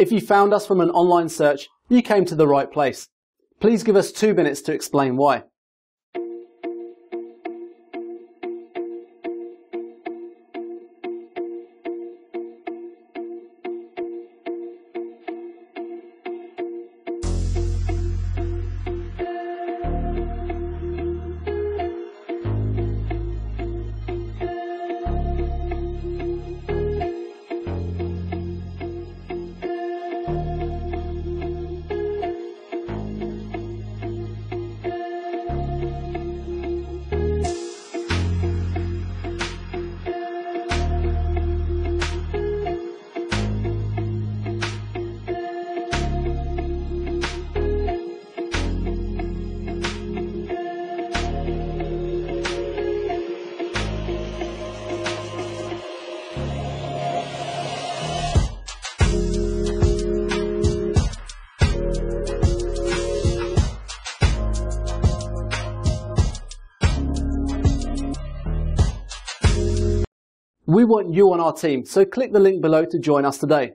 If you found us from an online search, you came to the right place. Please give us two minutes to explain why. We want you on our team, so click the link below to join us today.